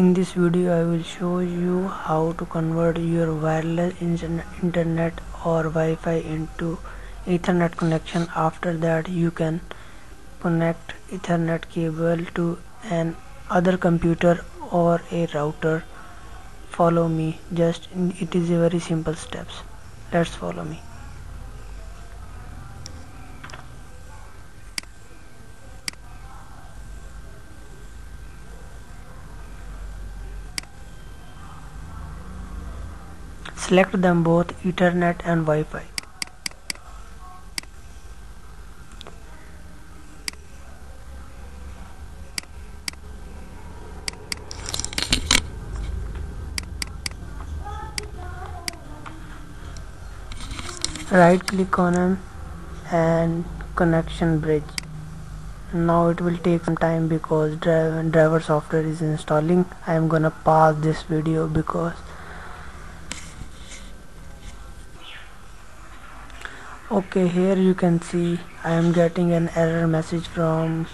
in this video I will show you how to convert your wireless internet or Wi-Fi into Ethernet connection. After that you can connect Ethernet cable to an other computer or a router. Follow me. Just it is a very simple steps. Let's follow me select them both Ethernet and Wi-Fi. Right click on them and connection bridge. Now it will take some time because driver, software is installing. I am gonna pause this video because okay here you can see I am getting an error message from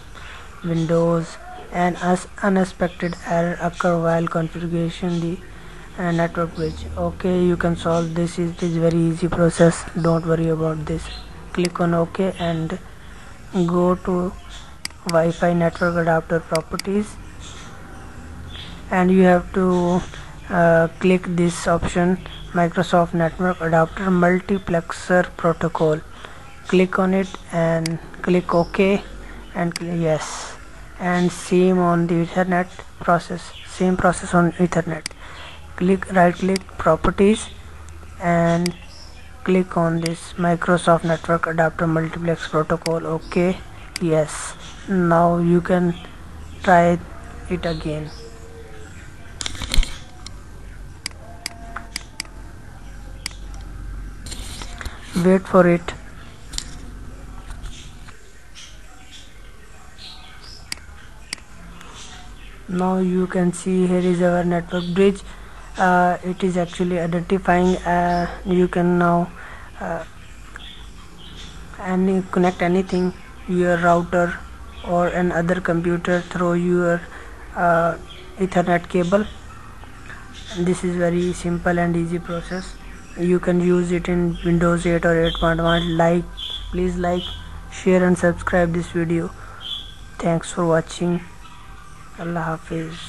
Windows and as unexpected error occur while configuration the uh, network bridge okay you can solve this. It is very easy process. Don't worry about this. Click on ok and go to Wi-Fi network adapter properties. And you have to uh, click this option Microsoft Network Adapter Multiplexor Protocol. Click on it and click OK and click yes. And same on the Ethernet process same process on Ethernet. Click right click properties and click on this Microsoft Network Adapter Multiplex Protocol OK yes. Now you can try it again wait for it. Now you can see here is our network bridge. Uh, it is actually identifying uh, you can now uh, any connect anything your router or another computer through your uh, ethernet cable. This is very simple and easy process you can use it in windows 8 or 8.1 like please like share and subscribe this video. Thanks for watching. Allah hafiz